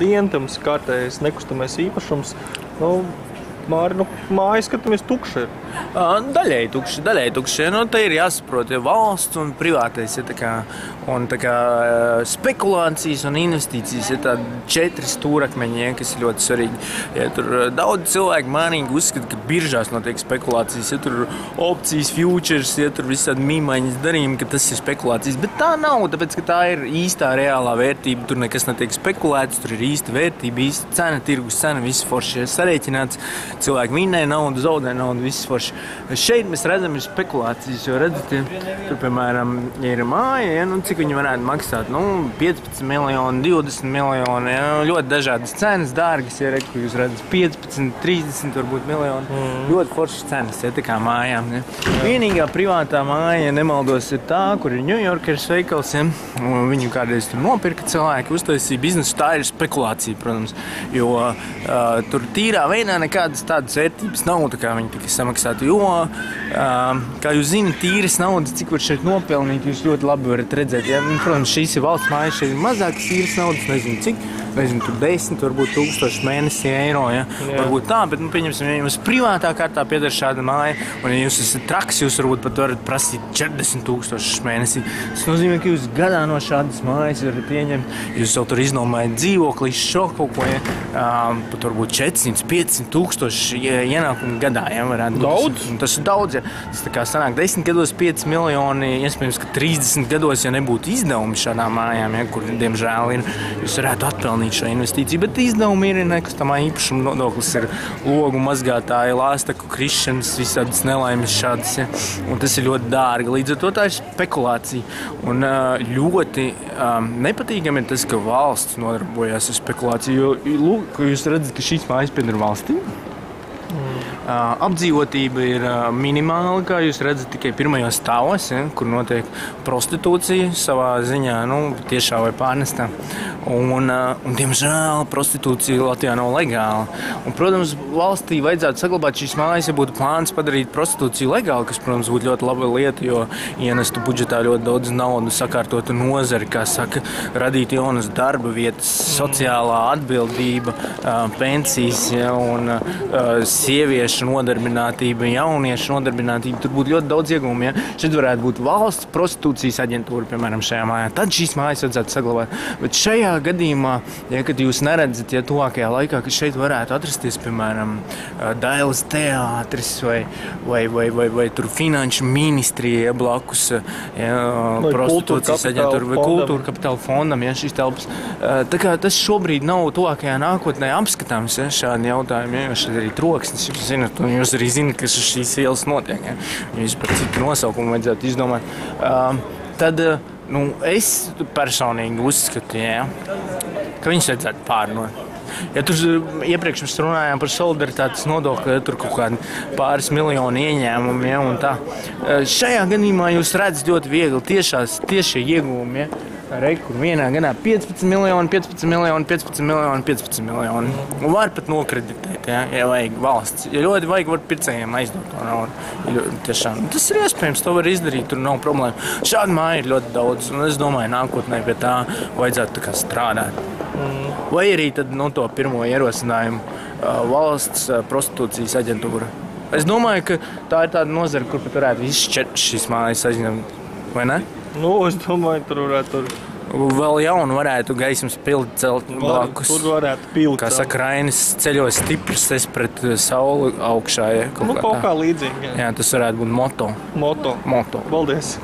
dientams, kārtējs nekustamais īpašums. Nu, Māri, nu, māja skatāmies tukša. Daļēji tukši, daļēji tukši. Nu, te ir jāsaprot, ja valsts un privātais ir kā, un, kā, spekulācijas un investīcijas ir tādi četri stūrakmeņi, ja, kas ir ļoti svarīgi. Ja, tur daudz cilvēku manīgi uzskata, ka biržās notiek spekulācijas, ja tur opcijas, futures, ja tur visādi mīmaiņas darījumi, ka tas ir spekulācijas. Bet tā nav, tāpēc ka tā ir īstā reālā vērtība. Tur nekas netiek spekulēts, tur ir īsta vērtība, īsta cena, tirgus cena, viss forši ir sarēķināts cilvēki vinnē naudu, zaudē naudu, viss forši. Šeit mēs redzam spekulācijas, jo redzat, tur, piemēram, ir māja, ja, nu, cik viņi varētu maksāt, nu, 15 miljoni, 20 miljoni, ja, ļoti dažādas cenas, dārgas, ja, kur jūs redzat 15, 30, varbūt miljoni. Mm. Ļoti foršas cenas, ja, tā kā mājām. Ja. Vienīgā privātā māja, ja nemaldos, ir tā, kur ir Ņujorkas veikals, ja, viņu kādreiz tur nopirka cilvēki, uztaisīja biznesu, tā ir spekulācija, protams, jo uh, tur tīrā veidā nekādas tādas vērtības nav, tā kā viņi tika samaksāti. Jo, um, kā jūs zināt, tīras naudas, cik var šeit nopelnīt, jūs ļoti labi varat redzēt. Ja? Nu, protams, šīs ir valsts mājas, šeit ir mazākas tīras naudas, nezinu cik nezinu, tur 10, varbūt 1000 mēnesī eiro. Ja? Jā. Varbūt tā, bet, nu, pieņemsim, ja jums privātā kārtā pieder šāda māja, un ja jūs esat traks, jūs varbūt pat varat prasīt 40,000 mēnesī. Tas nozīmē, ka jūs gadā no šādas mājas varat pieņemt. Jūs jau tur iznomājat dzīvokli, šoku kaut ko, ja? um, pat varbūt 400, 500 tūkstoši ienākumu gadā. Ja? Daudz? Tas, tas ir daudz. Ja? Tas tā kā sanāk 10 gados 5 miljoni, iespējams, ka 30 gados, ja nebūtu izdevumi šādām mājām, ja? kur, diemžēl, ir, jūs varētu atpelnīt pelnīt šo investīciju. Bet izdevumi ir nekustamā īpašuma nodoklis, ir logu mazgātāji, lāstaku krišanas, visādas nelaimes šādas. Ja? Un tas ir ļoti dārgi. Līdz ar to tā ir spekulācija. Un ļoti um, nepatīkami ir tas, ka valsts nodarbojas ar spekulāciju. Jo lūk, jūs redzat, ka šīs mājas pieder valstī. Apdzīvotība ir minimāla, kā jūs redzat, tikai pirmajos stāvos, ja, kur notiek prostitūcija savā ziņā, nu, tiešā vai pārnestā. Un, un, diemžēl prostitūcija Latvijā nav legāla. Un, protams, valstī vajadzētu saglabāt šīs mājas, ja būtu plāns padarīt prostitūciju legālu, kas, protams, būtu ļoti laba lieta, jo ienestu budžetā ļoti daudz naudas, sakārtotu nozari, kā saka, radīt jaunas darba vietas, sociālā atbildība, pensijas ja, un sieviešu sieviešu nodarbinātība, jauniešu nodarbinātība. Tur būtu ļoti daudz ieguvumu. Ja? Šeit varētu būt valsts prostitūcijas aģentūra, piemēram, šajā mājā. Tad šīs mājas vajadzētu saglabāt. Bet šajā gadījumā, ja jūs neredzat, ja tuvākajā laikā, ka šeit varētu atrasties, piemēram, Dailas teātris vai, vai, vai, vai, vai, vai finanšu ministrija ja, blakus ja, prostitūcijas aģentūra vai kultūra kapitāla fondam. Ja, tas šobrīd nav tuvākajā nākotnē apskatāms ja, šādi jautājumi, ja, jo šeit arī troksnis. Jūs zināt, zinat, un jūs arī zinat, kas uz šīs ielas notiek. Ja? Jūs par citu nosaukumu vajadzētu izdomāt. Uh, tad uh, nu, es personīgi uzskatu, ja, ka viņus vajadzētu pārnot. Ja tur iepriekš mēs runājām par solidaritātes nodokli, ja tur kaut kādi pāris miljoni ieņēmumi. Ja, tā. Šajā gadījumā jūs redzat ļoti viegli tiešās, tiešie iegūmi. Ja. Reikur vienā gadā 15 miljoni, 15 miljoni, 15 miljoni, 15 miljoni. Un var pat nokreditēt, ja, ja vajag valsts. Ja ļoti vajag, var pircējiem aizdot to naudu. Tiešām, tas ir iespējams, to var izdarīt, tur nav problēma. Šādu māju ir ļoti daudz, un es domāju, nākotnē pie tā vajadzētu tā strādāt. Mm. Vai arī tad, nu, to pirmo ierosinājumu valsts prostitūcijas aģentūra. Es domāju, ka tā ir tāda nozara, kur pat varētu izšķirt šīs mājas aizņemt, vai ne? Nu, es domāju, tur varētu. Tur... Vēl jaunu varētu gaismas pildi celt blakus. Tur varētu pildi. Kā saka, Rainis ceļos stiprs, es pret sauli augšā. Ja, kaut, nu, kā kaut kā līdzīgi. Jā. jā, tas varētu būt moto. Moto. moto. Paldies!